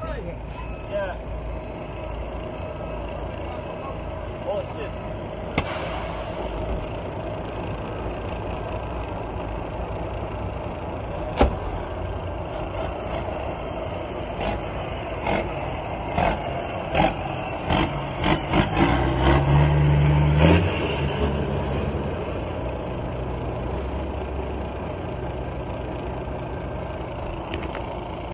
Yeah. Oh shit.